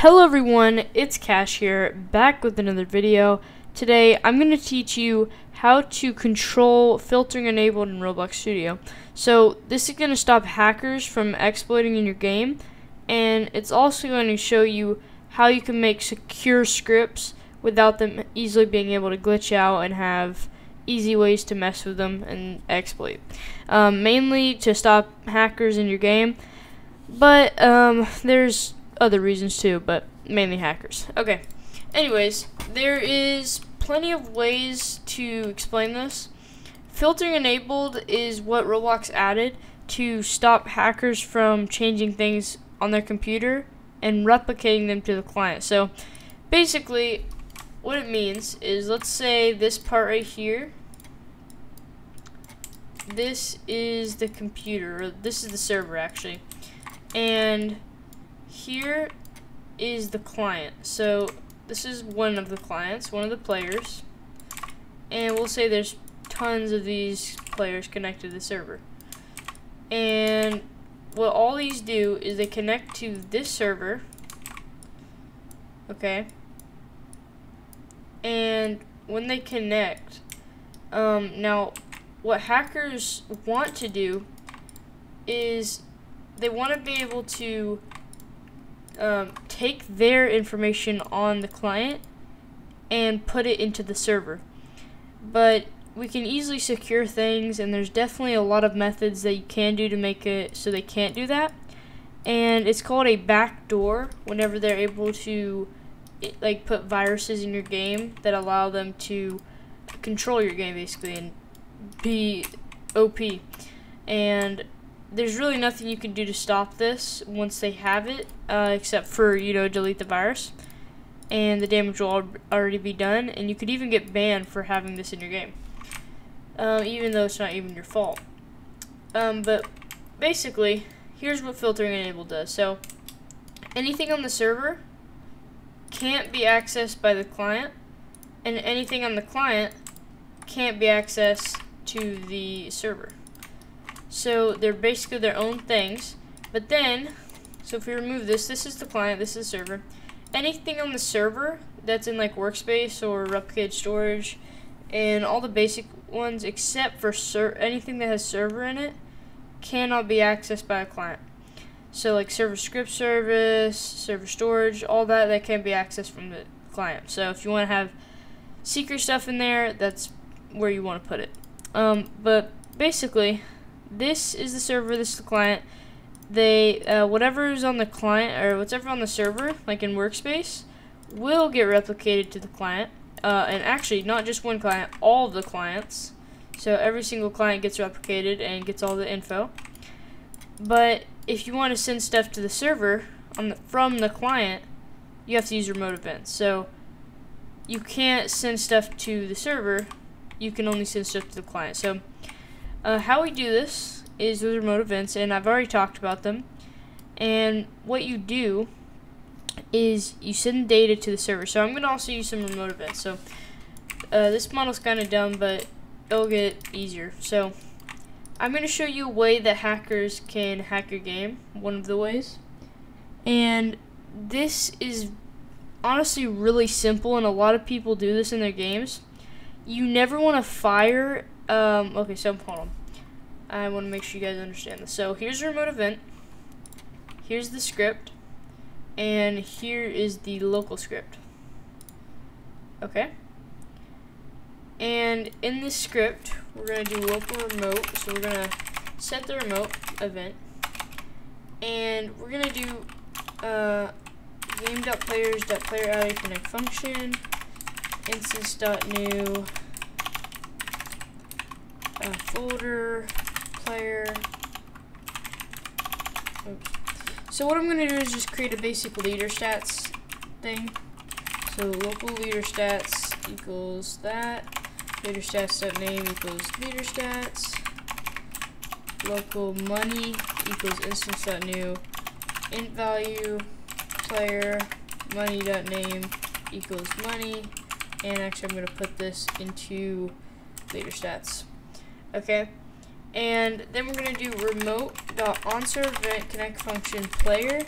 Hello everyone, it's Kash here, back with another video. Today I'm going to teach you how to control filtering enabled in Roblox Studio. So this is going to stop hackers from exploiting in your game and it's also going to show you how you can make secure scripts without them easily being able to glitch out and have easy ways to mess with them and exploit. Um, mainly to stop hackers in your game, but um, there's other reasons too, but mainly hackers. Okay. Anyways, there is plenty of ways to explain this. Filtering enabled is what Roblox added to stop hackers from changing things on their computer and replicating them to the client. So basically, what it means is let's say this part right here this is the computer this is the server actually and here is the client. So this is one of the clients, one of the players. And we'll say there's tons of these players connected to the server. And what all these do is they connect to this server. Okay. And when they connect, um, now what hackers want to do is they want to be able to um, take their information on the client and put it into the server. But we can easily secure things, and there's definitely a lot of methods that you can do to make it so they can't do that. And it's called a backdoor whenever they're able to like put viruses in your game that allow them to control your game basically and be OP. And there's really nothing you can do to stop this once they have it, uh, except for, you know, delete the virus. And the damage will already be done, and you could even get banned for having this in your game. Um, even though it's not even your fault. Um, but basically, here's what filtering enable does. So, anything on the server can't be accessed by the client, and anything on the client can't be accessed to the server. So they're basically their own things. But then, so if we remove this, this is the client, this is the server. Anything on the server that's in like workspace or replicated storage and all the basic ones except for anything that has server in it cannot be accessed by a client. So like server script service, server storage, all that that can be accessed from the client. So if you want to have secret stuff in there, that's where you want to put it. Um, but basically, this is the server, this is the client. They, uh, whatever is on the client, or whatever on the server, like in Workspace, will get replicated to the client. Uh, and actually, not just one client, all the clients. So every single client gets replicated and gets all the info. But if you want to send stuff to the server on the, from the client, you have to use remote events. So you can't send stuff to the server, you can only send stuff to the client. So uh, how we do this is with remote events, and I've already talked about them. And what you do is you send data to the server. So I'm going to also use some remote events. So uh, this model's kind of dumb, but it'll get easier. So I'm going to show you a way that hackers can hack your game, one of the ways. And this is honestly really simple, and a lot of people do this in their games. You never want to fire um, okay, so hold on. I want to make sure you guys understand this. So here's the remote event. Here's the script. And here is the local script. Okay. And in this script, we're going to do local remote. So we're going to set the remote event. And we're going to do uh, game.players.player connect function instance.new uh, folder, player. Oops. So what I'm going to do is just create a basic leader stats thing. So local leader stats equals that. Leader stats name equals leader stats. Local money equals instance.new. Int value player money.name equals money. And actually I'm going to put this into leader stats. Okay. And then we're going to do remote dot OnServerEvent connect function player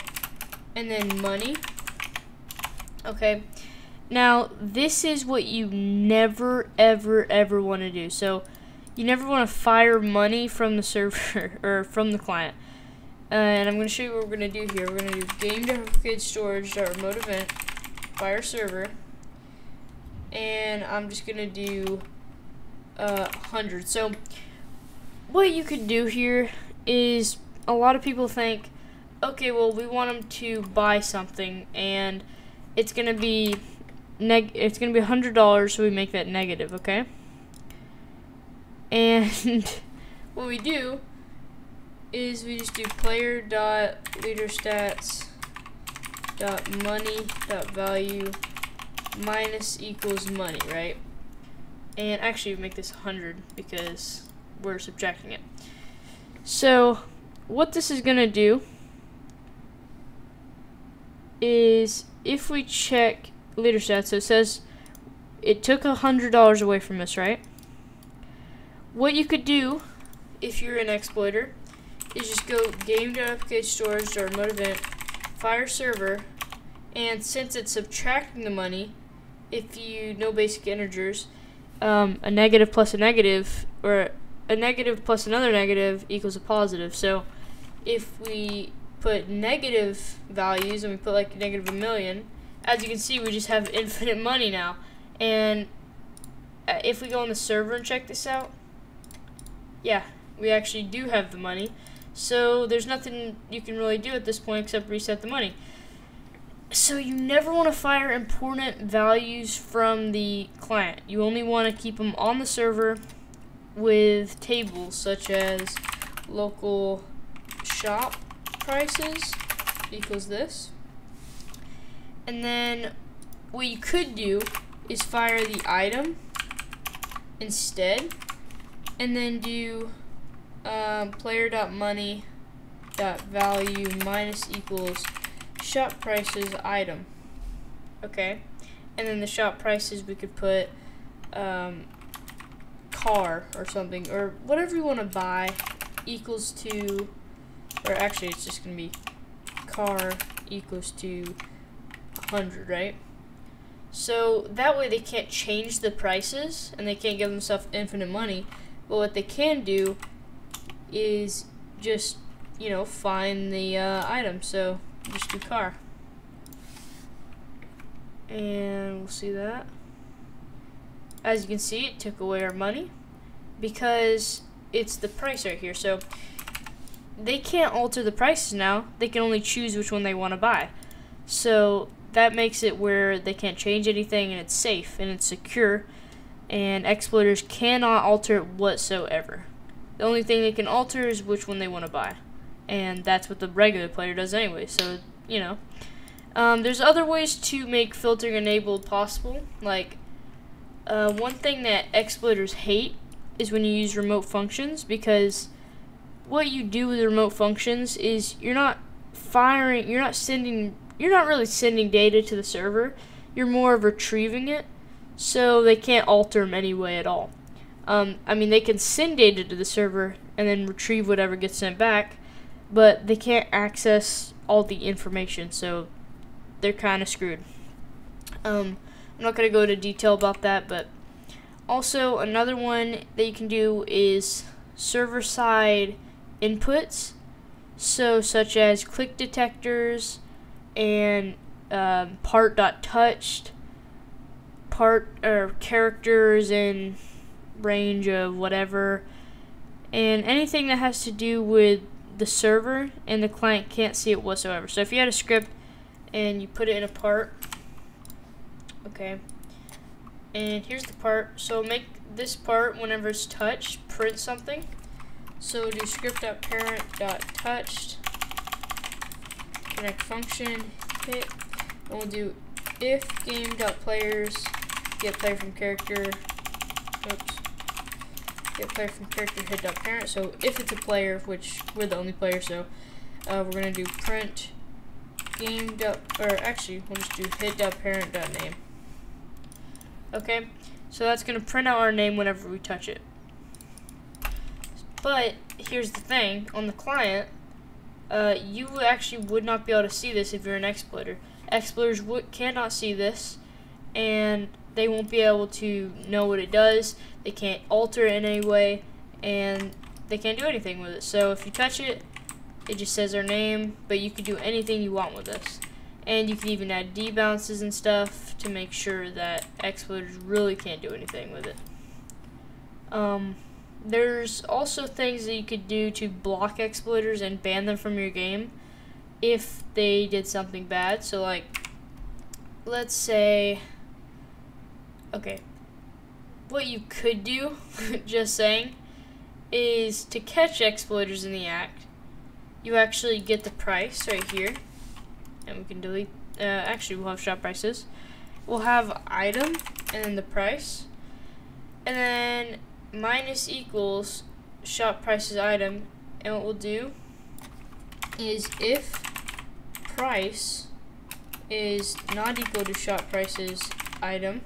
and then money. Okay. Now, this is what you never, ever, ever want to do. So, you never want to fire money from the server or from the client. Uh, and I'm going to show you what we're going to do here. We're going to do game storage remote event fire server. And I'm just going to do uh, 100. So, what you could do here is a lot of people think, okay, well, we want them to buy something, and it's going to be neg it's going to be a $100, so we make that negative, okay? And what we do is we just do player dot leader stats dot money dot value minus equals money, right? And actually make this 100 because we're subtracting it. So what this is going to do is if we check leader stats, so it says it took a $100 away from us, right? What you could do if you're an exploiter is just go game.apk storage event, fire server, and since it's subtracting the money, if you know basic integers, um, a negative plus a negative, or a negative plus another negative equals a positive. So if we put negative values and we put like negative a million, as you can see, we just have infinite money now. And uh, if we go on the server and check this out, yeah, we actually do have the money. So there's nothing you can really do at this point except reset the money. So you never want to fire important values from the client. You only want to keep them on the server with tables such as local shop prices equals this. And then what you could do is fire the item instead and then do um, player.money dot value minus equals shop prices item. Okay. And then the shop prices we could put um, car or something or whatever you want to buy equals to or actually it's just gonna be car equals to 100 right so that way they can't change the prices and they can't give themselves infinite money but what they can do is just you know find the uh, item so just do car. And we'll see that. As you can see it took away our money because it's the price right here. So they can't alter the prices now. They can only choose which one they want to buy. So that makes it where they can't change anything and it's safe and it's secure. And exploiters cannot alter it whatsoever. The only thing they can alter is which one they want to buy and that's what the regular player does anyway so you know um, there's other ways to make filtering enabled possible like uh, one thing that exploiters hate is when you use remote functions because what you do with remote functions is you're not firing, you're not sending, you're not really sending data to the server. You're more of retrieving it, so they can't alter them anyway at all. Um, I mean, they can send data to the server and then retrieve whatever gets sent back, but they can't access all the information, so they're kind of screwed. Um, I'm not going to go into detail about that, but also another one that you can do is server-side inputs, so such as click detectors and um, part.touched, part or characters in range of whatever, and anything that has to do with the server and the client can't see it whatsoever. So if you had a script and you put it in a part Okay. And here's the part. So make this part, whenever it's touched, print something. So do script.parent.touched, connect function, hit, and we'll do if game.players get player from character, oops, get player from character head dot parent. So if it's a player, which we're the only player, so uh, we're to do print game. Dot or actually, we'll just do head dot parent dot name. Okay, so that's to print out our name whenever we touch it. But here's the thing, on the client, uh, you actually would not be able to see this if you're an exploiter. exploiters cannot see this, and they won't be able to know what it does. They can't alter it in any way, and they can't do anything with it. So if you touch it, it just says our name, but you can do anything you want with this. And you can even add debounces and stuff to make sure that exploiters really can't do anything with it. Um, there's also things that you could do to block exploiters and ban them from your game if they did something bad. So like, let's say, okay, what you could do, just saying, is to catch exploiters in the act, you actually get the price right here, and we can delete, uh, actually we'll have shop prices. We'll have item, and then the price, and then minus equals shop prices item, and what we'll do is if price is not equal to shop prices item,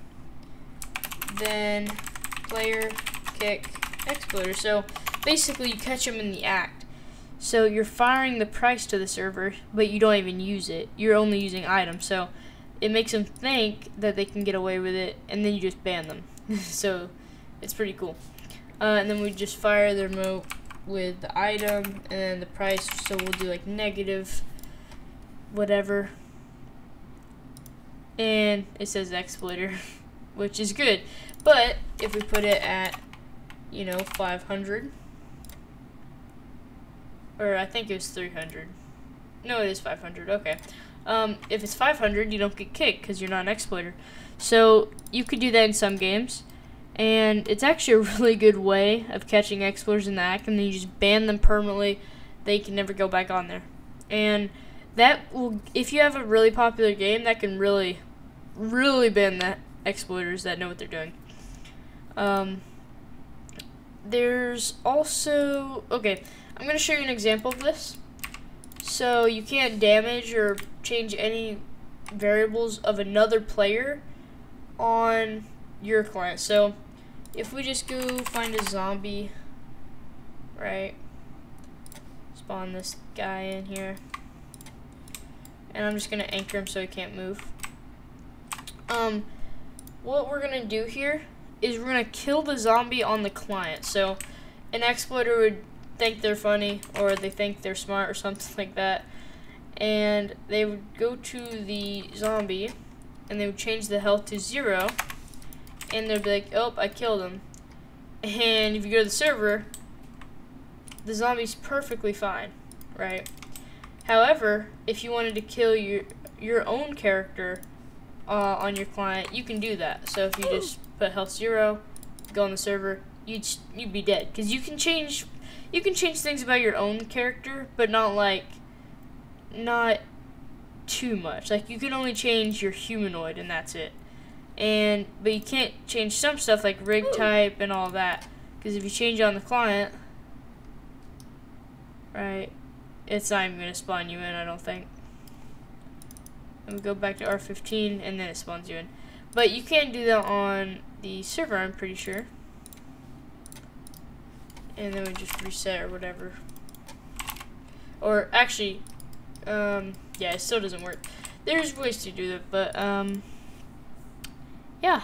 then player kick exploiter. So basically you catch them in the act. So you're firing the price to the server, but you don't even use it. You're only using items. So it makes them think that they can get away with it, and then you just ban them. so it's pretty cool. Uh, and then we just fire the remote with the item and then the price. So we'll do like negative whatever. And it says exploiter, which is good. But if we put it at, you know, 500, or I think it was 300. No, it is 500. Okay. Um, if it's 500, you don't get kicked because you're not an exploiter. So you could do that in some games. And it's actually a really good way of catching exploiters in the act, and then you just ban them permanently. They can never go back on there. And that will, if you have a really popular game, that can really, really ban the exploiters that know what they're doing. Um, there's also, okay, I'm going to show you an example of this. So you can't damage or change any variables of another player on your client. So if we just go find a zombie, right, spawn this guy in here, and I'm just going to anchor him so he can't move. Um, what we're to do here is we're to kill the zombie on the client. So an exploiter would think they're funny or they think they're smart or something like that. And they would go to the zombie and they would change the health to zero and they'd be like, oh, I killed him. And if you go to the server, the zombie's perfectly fine, right? However, if you wanted to kill your your own character uh, on your client, you can do that. So if you just put health zero, go on the server, you'd you'd be dead because you can change you can change things about your own character, but not like not too much. Like you can only change your humanoid and that's it. And but you can't change some stuff like rig type and all that because if you change on the client, right, it's not even gonna spawn you in. I don't think. And go back to R15 and then it spawns you in. But you can't do that on the server, I'm pretty sure and then we just reset or whatever. Or actually, um, yeah, it still doesn't work. There's ways to do that, but um, yeah.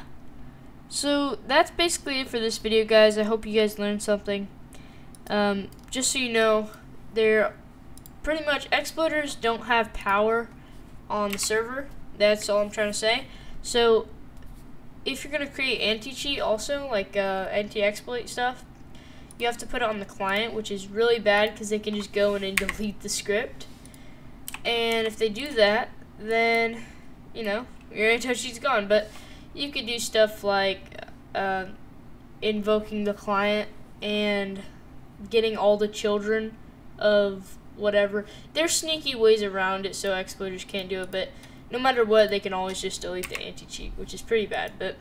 So that's basically it for this video, guys. I hope you guys learned something. Um, just so you know, they're pretty much exploiters don't have power on the server. That's all I'm trying to say. So if you're gonna create anti-cheat also, like uh, anti-exploit stuff, you have to put it on the client, which is really bad because they can just go in and delete the script. And if they do that, then, you know, your anti-cheat's gone. But you could do stuff like uh, invoking the client and getting all the children of whatever. There's sneaky ways around it so exploiters can't do it, but no matter what, they can always just delete the anti-cheat, which is pretty bad. But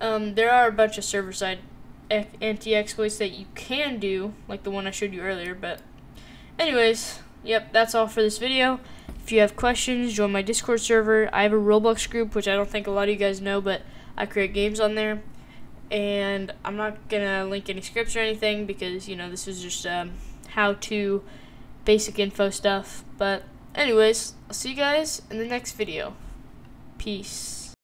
um, there are a bunch of server-side anti-exploits that you can do, like the one I showed you earlier, but anyways, yep, that's all for this video. If you have questions, join my Discord server. I have a Roblox group, which I don't think a lot of you guys know, but I create games on there. And I'm not going to link any scripts or anything because, you know, this is just um, how to basic info stuff. But Anyways, I'll see you guys in the next video. Peace.